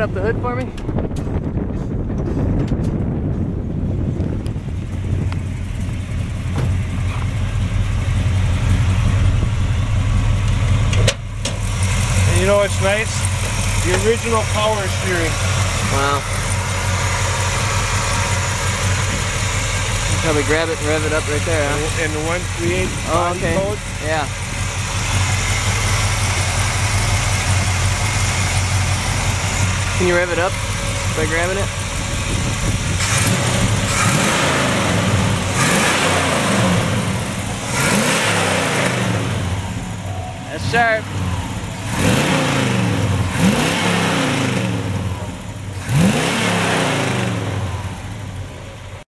up the hood for me? And you know what's nice? The original power steering. Wow. You probably grab it and rev it up right there, huh? And the 138 Oh, okay. code. Yeah. Can you rev it up by grabbing it? That's sharp.